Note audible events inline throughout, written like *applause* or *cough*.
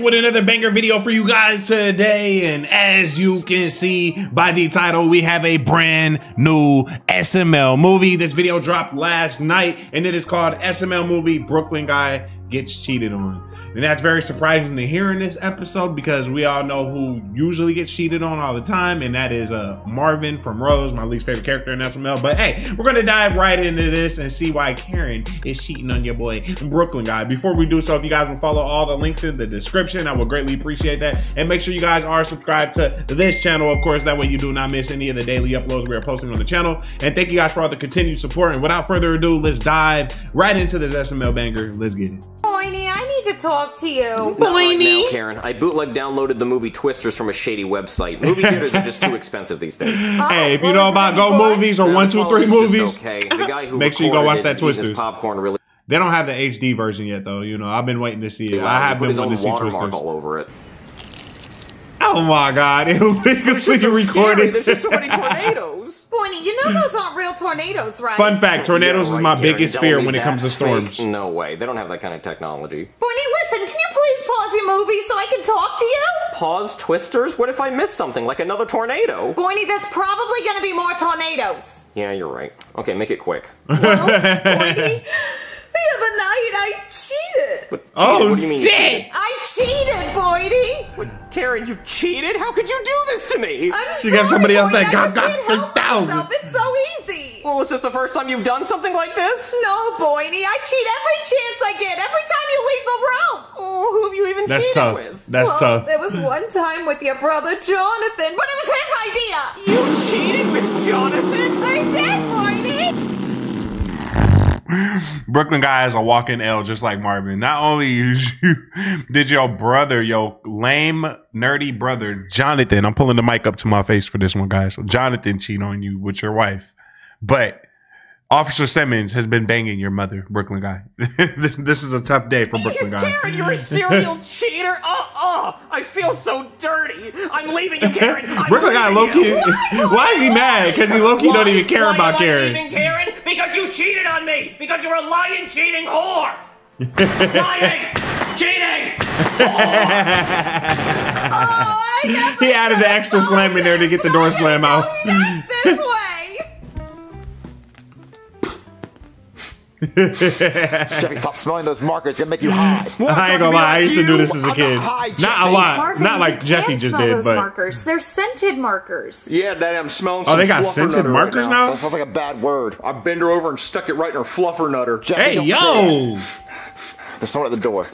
with another banger video for you guys today. And as you can see by the title, we have a brand new SML movie. This video dropped last night and it is called SML movie Brooklyn Guy Gets Cheated On. And that's very surprising to hear in this episode because we all know who usually gets cheated on all the time, and that is uh, Marvin from Rose, my least favorite character in SML. But hey, we're gonna dive right into this and see why Karen is cheating on your boy Brooklyn guy. Before we do so, if you guys will follow all the links in the description, I would greatly appreciate that. And make sure you guys are subscribed to this channel, of course, that way you do not miss any of the daily uploads we are posting on the channel. And thank you guys for all the continued support. And without further ado, let's dive right into this SML banger. Let's get it. Boiny, I need to talk to you. Not right now, Karen. I bootleg downloaded the movie Twisters from a shady website. Movie theaters are just too expensive these days. *laughs* Oh, Hey, if you know about Go good? Movies or One the Two Three quality's just Movies, Okay. The guy who *laughs* Make sure you go watch it that is eating his Twisters. popcorn really. they don't have the HD version yet, though. You know, I've been waiting to see it. I have been his wanting to see Twisters. all over it. Oh my god, *laughs* it was It's just so scary. recorded. There's just so many tornadoes. Boiny, you know those aren't real tornadoes, right? Fun fact: tornadoes Yeah, is my right, Karen, biggest tell fear when it comes to storms. fake. No way. They don't have that kind of technology. Boiny, listen, can you please pause your movie so I can talk to you? Pause Twisters? What if I miss something, like another tornado? Boiny, there's probably gonna be more tornadoes. Yeah, you're right. Okay, make it quick. *laughs* Well, Boiny, the other night I cheated. But, Oh, what do you mean you shit! cheated? I cheated, Boiny. What, Karen, you cheated? How could you do this to me? I'm She sorry, got somebody else Boiny, that I got- got can't 3,000. It's so easy. Well, is this the first time you've done something like this? No, Boiny, I cheat every chance I get. Every time you leave the room. Oh, who have you even That's cheated tough. with? That's well, tough. There was one time with your brother Jonathan, but it was his idea. You cheated with Jonathan? I did, Boiny. Brooklyn guy is a walking L, just like Marvin. Not only is *laughs* you, did your brother, your lame, nerdy brother, Jonathan, I'm pulling the mic up to my face for this one, guys. So Jonathan cheat on you with your wife, but Officer Simmons has been banging your mother, Brooklyn guy. *laughs* this, this is a tough day for Brooklyn guy. Karen, you're a serial cheater. Oh, uh. I feel so dirty. I'm leaving you, Karen. *laughs* I'm Brooklyn guy, leaving low key. you. *laughs* Why is he mad? Because he low key don't even care why about am Karen. leaving Karen? Because you cheated on me. Because you're a lying, cheating whore. lying, cheating. Oh, I never He added the extra slam in there to get the door slam are you out. Going out This way. Jeffy, stop smelling those markers. It's gonna make you high. I ain't gonna lie, I used to do this as a I'm kid. not high, Not a lot, Marvin, not like Jeffy just did, those but markers. They're scented markers. Yeah, Daddy, I'm smelling oh, some they got scented markers right now. That sounds like a bad word. I bent her over and stuck it right in her fluffer nutter. Jeffy, Hey, don't say that. yo! There's someone at the door.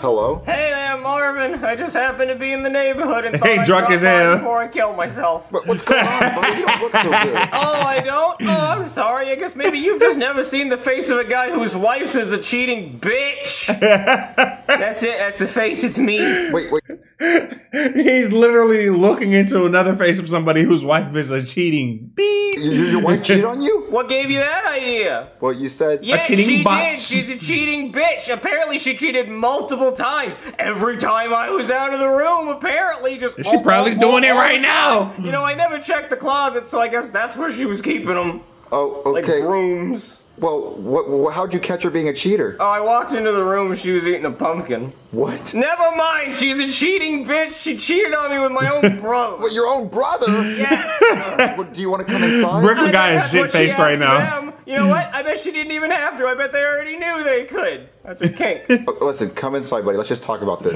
Hello? Hey there, Marvin. I just happened to be in the neighborhood and Hey, thought I'd drunk drop as hell. by before I killed myself. What- What's going on, buddy? You don't look so good. *laughs* Oh, I don't? Oh, I'm sorry. I guess maybe you've just never seen the face of a guy whose wife is a cheating bitch. *laughs* That's it. That's the face. It's me. Wait, wait. *laughs* He's literally looking into another face of somebody whose wife is a cheating beep. You, your wife *laughs* cheated on you? What gave you that idea? Well, you said. Yeah, cheating she bot. did. She's a cheating bitch. Apparently, she cheated multiple times. Every time I was out of the room, apparently, just She oh, probably oh, doing it oh. right now. You know, I never checked the closet, so I guess that's where she was keeping them, Oh, like okay. Brooms. well, what, what, how'd you catch her being a cheater? Oh, I walked into the room. She was eating a pumpkin. What? Never mind. She's a cheating bitch. She cheated on me with my own *laughs* brother. What, your own brother? yeah. *laughs* What, do you want to come inside? Brooklyn guy is shit faced right now. them. You know what? I bet she didn't even have to. I bet they already knew they could. That's her *laughs* kink. Oh, listen, come inside, buddy. Let's just talk about this.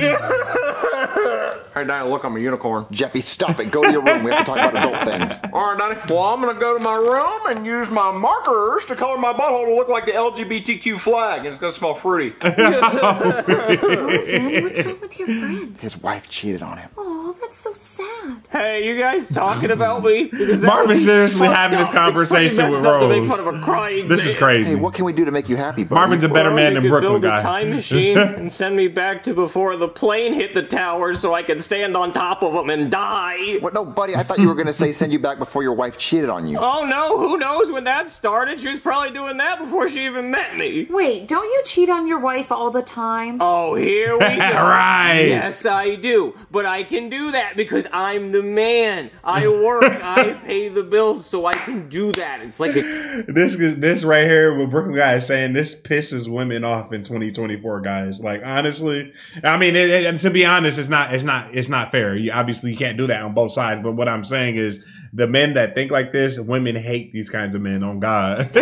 Hey, Daddy, look, I'm a unicorn. Jeffy, stop it. Go to your room. We have to talk about adult things. *laughs* All right, Daddy. Well, I'm gonna go to my room and use my markers to color my butthole to look like the LGBTQ flag, and it's gonna smell fruity. Marvin, *laughs* what's wrong with your friend? His wife cheated on him. Oh, that's so sad. hey, you guys talking about me? Because that Marvin's would be seriously fucked having this up. It's pretty conversation with messed up to make Rose. fun of a crying This is bitch. crazy. Hey, what can we do to make you happy, buddy? Marvin's a better Well, man than Brooklyn build a time machine *laughs* and send me back to before the plane hit the towers so I could stand on top of them and die. What? No, buddy. I thought you were gonna say send you back before your wife cheated on you. Oh no, who knows when that started? She was probably doing that before she even met me. Wait, don't you cheat on your wife all the time? Oh, here we *laughs* go. Right. Yes, I do. But I can do that that because I'm the man. I work, *laughs* I pay the bills, so I can do that. It's like a, This is this right here, what Brooklyn guy is saying, this pisses women off in 2024, guys. Like honestly, I mean, it, it- and to be honest, it's not, it's not, it's not fair. You, obviously, you can't do that on both sides. But what I'm saying is, the men that think like this, women hate these kinds of men. On God, *laughs*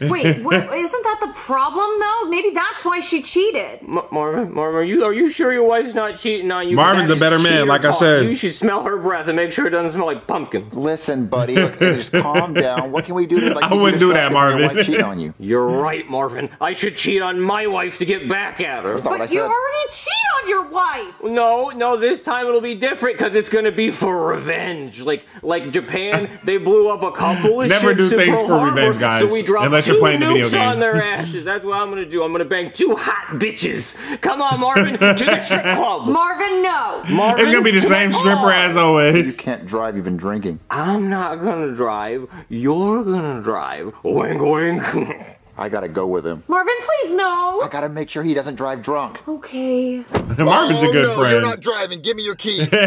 Wait, what, isn't that the problem though? Maybe that's why she cheated. Ma- Marvin, Marvin, are you are you sure your wife's not cheating on you? Marvin's a better man, cheater like I said. You should smell her breath and make sure it doesn't smell like pumpkin. Listen, buddy, look, just calm down. What can we do to like *laughs* I wouldn't do that, distracted when your Marvin. wife cheat on you? You're right, Marvin. I should cheat on my wife to get back at her. That's not what I But you said. already cheat on your wife. No, no, this time it'll be different because it's gonna be for revenge. Like, like Japan, *laughs* they blew up a couple of Never ships do things for Harbor, revenge, guys, So we dropped unless you're playing the video nukes game. on their asses. *laughs* That's what I'm gonna do. I'm gonna bang two hot bitches. Come on, Marvin, to the *laughs* strip club. Marvin, no. Marvin, it's gonna be the same stripper as always. You can't drive, you've been drinking. I'm not gonna drive. You're gonna drive. Wink, wink. I gotta go with him. Marvin, please no. I gotta make sure he doesn't drive drunk. Okay. *laughs* Marvin's a Oh, good no, friend. You're not driving. Give me your keys. *laughs* Oh,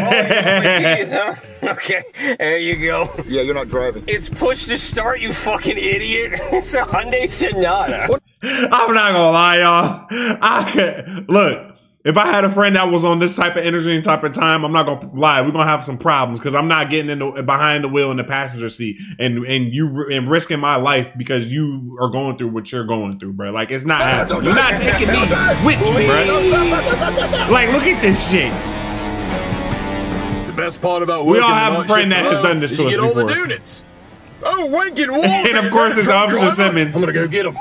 keys, huh? *laughs* Okay, there you go. yeah, you're not driving. It's push to start, you fucking idiot. It's a Hyundai Sonata. I'm not gonna lie, y'all. I could look. If I had a friend that was on this type of energy and type of time, I'm not gonna lie. We're gonna have some problems because I'm not getting in the behind the wheel in the passenger seat and and you and risking my life because you are going through what you're going through, bro. Like it's not happening. You're not taking me with you, bro. Like look at this shit. The best part about We all have a friend that has done this to you us get all the before. units. Oh, Winkin' Wall! *laughs* And of course it's Officer. Simmons. I'm gonna go get him.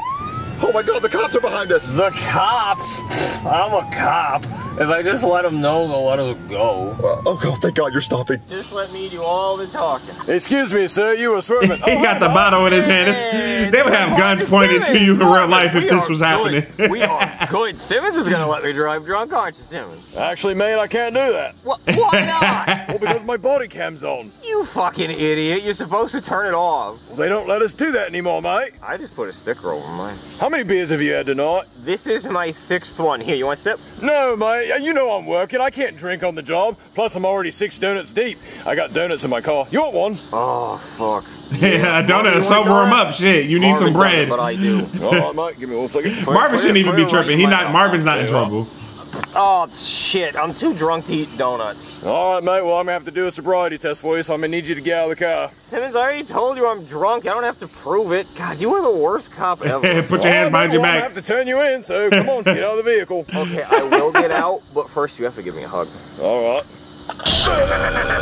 Oh my god, the cops are behind us. The cops? I'm a cop. If I just let them know, they'll let us go. Oh god, thank god you're stopping. Just let me do all the talking. Excuse me, sir, you were swerving. *laughs* He got the bottle in his hand. It's- They would have guns pointed to you in real life if this was happening. *laughs* we are *laughs* good. Simmons is gonna let me drive drunk, aren't you, Simmons? Actually, mate, I can't do that. Wh- why not? Well, because my body cam's on. you fucking idiot. You're supposed to turn it off. Well, they don't let us do that anymore, mate. I just put a sticker over mine. How many beers have you had tonight? This is my sixth one. Here, you want a sip? No, mate. You know I'm working. I can't drink on the job. Plus, I'm already six donuts deep. I got donuts in my car. You want one? Oh, fuck. *laughs* Yeah, don't You know. want Sober him up, shit. You need some Marvin doesn't, bread. But I do. *laughs* All right, mate. Give me one second. Marvin shouldn't even be Put it right tripping. He not. Marvin's not in There you trouble. Oh, shit. I'm too drunk to eat donuts. All right, mate. Well, I'm gonna have to do a sobriety test for you, so I'm gonna need you to get out of the car. Simmons, I already told you I'm drunk. I don't have to prove it. God, you are the worst cop *laughs* ever. Put your hands behind your well, I'm back. gonna have to turn you in. So come on, get out of the vehicle. *laughs* okay, I will get out, but first you have to give me a hug. All right.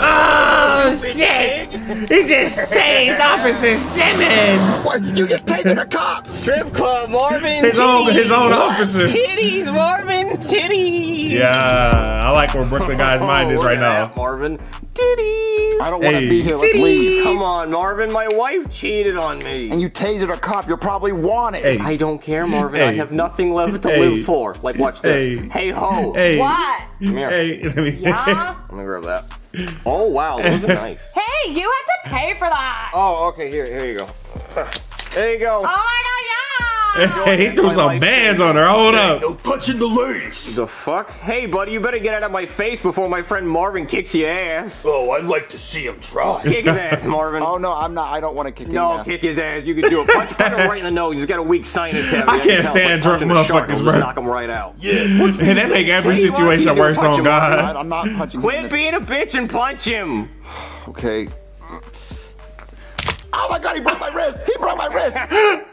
Oh shit! He just tased Officer Simmons. What? You just tasered a cop! Strip club, Marvin. His own, his own officer. Titties, Marvin. Titties. Yeah, I like where Brooklyn guy's *laughs* oh, mind is Oh, right look at that, now. Marvin. Titties. I don't want to Hey, be here. Let's leave. Come on, Marvin. My wife cheated on me. And you tasered a cop. You'll probably want it. Hey, I don't care, Marvin. I have nothing left to Hey. live for. Like, watch this. Hey. Hey, ho. hey, What? Come here. hey. Let me. Yeah? *laughs* Let me grab that. Oh, wow. Those are *laughs* nice. hey, you have to pay for that. Oh, okay. Here, here you go. There you go. Oh my god, yeah! he threw some bands on her. Hold up. touching the ladies. The fuck? Hey, buddy, you better get out of my face before my friend Marvin kicks your ass. Oh, I'd like to see him try. Kick his ass, Marvin. Oh no, I'm not. I don't want to kick No, any ass. kick his ass. You can do it. Punch, punch him right in the nose. He's got a weak sinus cavity. I can't stand like drunk punching a shark. motherfuckers, bro. Knock him right out. Yeah. And that make every What do you want situation worse on him, God. I- I'm not punching him. Quit being a bitch and punch him. Okay. Oh my god, he broke my wrist! He broke my wrist! *laughs*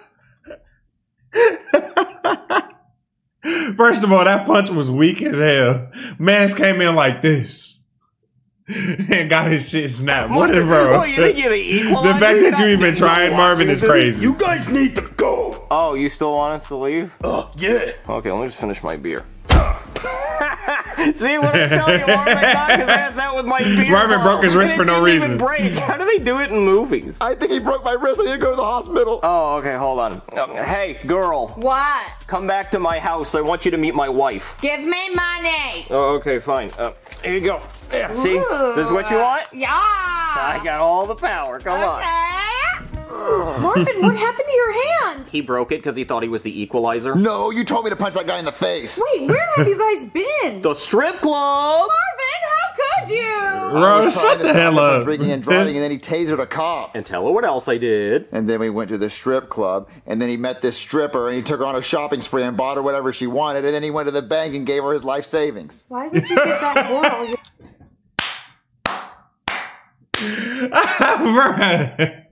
*laughs* First of all, that punch was weak as hell. Mans came in like this *laughs* and got his shit snapped. What is, bro? What, oh, you think you're the equalizer? *laughs* The fact that you even not tried Marvin is crazy. You guys need to go. Oh, you still want us to leave? Oh, yeah. Okay, let me just finish my beer. *laughs* See what I'm telling you, Marvin? I knocked his ass out with my beer. Marvin broke his wrist for no didn't reason. Even break. How do they do it in movies? I think he broke my wrist. I need to go to the hospital. Oh, okay, hold on. Uh, hey, girl, What? come back to my house. I want you to meet my wife. Give me money. Oh, okay, fine. Uh, here you go. Yeah, see? This is what you want? Yeah. I got all the power. Come on. Okay. Marvin, what happened to your hand? He broke it because he thought he was the equalizer. No, you told me to punch that guy in the face. Wait, where have you guys been? The strip club! Marvin, how could you? I Bro, was shut the hell up. Drinking and driving, and then he tasered a cop. And tell her what else I did. And then we went to the strip club, and then he met this stripper, and he took her on a shopping spree and bought her whatever she wanted, and then he went to the bank and gave her his life savings. Why would you give that whore all *laughs* your Bruh.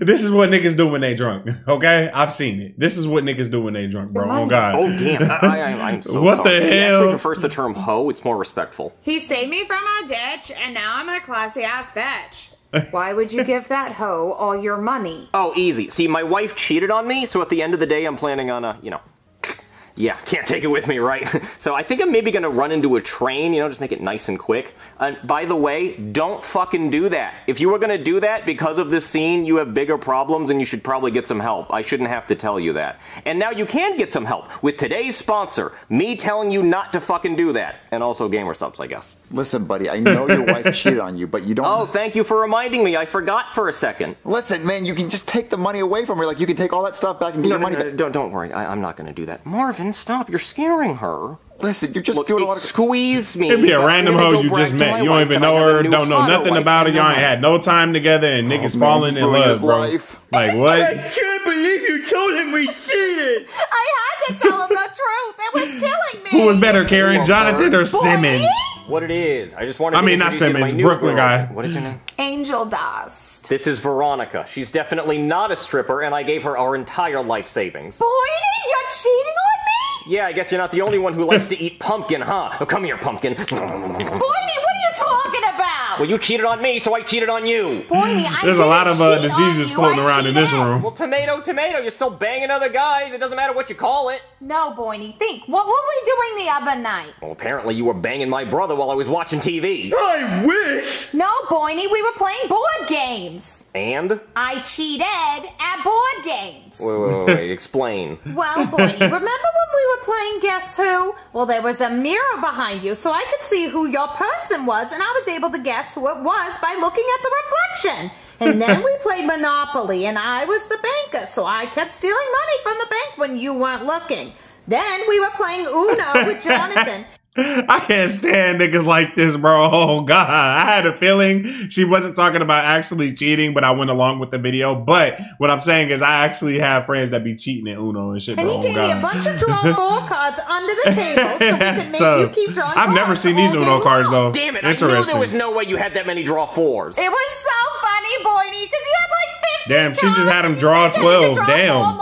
*laughs* This is what niggas do when they drunk. Okay, I've seen it. This is what niggas do when they drunk, bro. Oh god. Oh damn! I, I, I'm *laughs* so What the sorry. He hell? actually prefers the term "hoe." It's more respectful. He saved me from a ditch, and now I'm a classy ass bitch. *laughs* Why would you give that hoe all your money? Oh, easy. See, my wife cheated on me, so at the end of the day, I'm planning on a, you know, yeah, can't take it with me, right? *laughs* So I think I'm maybe gonna run into a train, you know, just make it nice and quick. And by the way, don't fucking do that. If you were gonna do that because of this scene, you have bigger problems and you should probably get some help. I shouldn't have to tell you that. And now you can get some help with today's sponsor, me telling you not to fucking do that. And also gamer subs, I guess. Listen, buddy, I know your wife *laughs* cheated on you, but you don't. Oh, thank you for reminding me. I forgot for a second. Listen, man, you can just take the money away from her. Like you can take all that stuff back and get No, your no, money no, back. don't, don't worry. I, I'm not gonna do that. Marvin, stop. You're scaring her. Listen, you're just Look, doing a lot of. squeeze me. It'd be a random hoe you just met. You don't even know her, don't know nothing about her. Y'all ain't had no time together, and niggas oh, man, falling in love, his bro. life. Like what? I can't believe you told him we cheated. I had to tell him the truth. It was killing me. Who was better, Karen, Who Jonathan, or? Simmons? What it is? I just wanted. To. I mean, not introduce you to my Simmons, Brooklyn girl. guy. What is your name? Angel dust. This is Veronica. She's definitely not a stripper, and I gave her our entire life savings. Boydie, you're cheating on me? Yeah, I guess you're not the only one who likes to eat pumpkin, huh? Oh, come here, pumpkin. Boydie, what are you talking about? Well, you cheated on me, so I cheated on you. Boydie, I There's a lot didn't of uh, cheat diseases on you. floating I around in this room. Well, tomato, tomato. You're still banging other guys. It doesn't matter what you call it. No, Boyne, think. What were we doing the other night? Well, apparently you were banging my brother while I was watching TV. I wish! No, Boyne, we were playing board games. And? I cheated at board games. Wait, wait, wait, wait. Explain. *laughs* Well, Boyne, remember when we were playing Guess Who? Well, there was a mirror behind you, so I could see who your person was, and I was able to guess who it was by looking at the reflection. And then we played Monopoly, and I was the banker, so I kept stealing money from the bank when you weren't looking. Then we were playing Uno with *laughs* Jonathan. I can't stand niggas like this, bro. *laughs* Oh god, I had a feeling she wasn't talking about actually cheating, but I went along with the video. But what I'm saying is, I actually have friends that be cheating at Uno and shit. And bro. he Oh, gave me a bunch of draw *laughs* four cards under the table so we could make *laughs* So, you keep drawing I've never cards seen these Uno cards long. though. Damn it, I Interesting. knew there was no way you had that many draw fours. It was so funny, Boydie, because you had like 50 Damn, she just had him draw and you said you 12. draw Damn.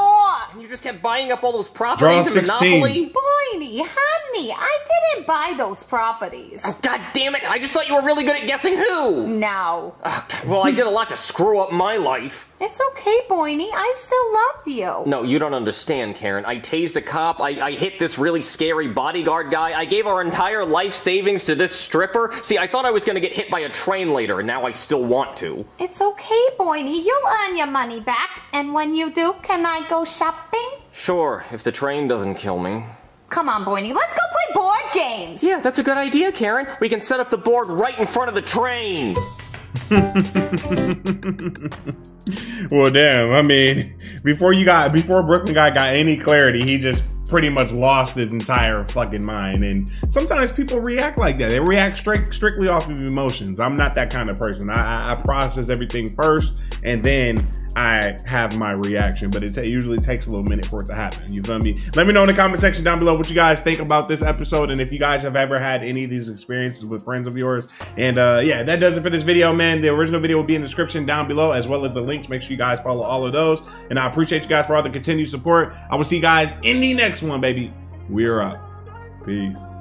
Four more. You just kept buying up all those properties Draw in 16. Monopoly. Boydie, honey, I didn't buy those properties. Oh, God damn it, I just thought you were really good at guessing who. No. Well, I did a lot to screw up my life. It's okay, Boydie. I still love you. No, you don't understand, Karen. I tased a cop, I, I hit this really scary bodyguard guy, I gave our entire life savings to this stripper. See, I thought I was gonna get hit by a train later, and now I still want to. It's okay, Boydie. You'll earn your money back. And when you do, can I go shopping? Sure, if the train doesn't kill me. Come on, Boydie. Let's go play board games. Yeah, that's a good idea, Karen. We can set up the board right in front of the train. *laughs* Well, damn. I mean, before you got before Brooklyn guy got any clarity, he just pretty much lost his entire fucking mind. And sometimes people react like that. They react strict, strictly off of emotions. I'm not that kind of person. I, I, I process everything first, and then I have my reaction. But it usually takes a little minute for it to happen. You feel me? Let me know in the comment section down below what you guys think about this episode, and if you guys have ever had any of these experiences with friends of yours. And uh, yeah, that does it for this video, man. The original video will be in the description down below, as well as the links. Make sure you guys follow all of those. And I appreciate you guys for all the continued support. I will see you guys in the next one, baby. We're up. Peace.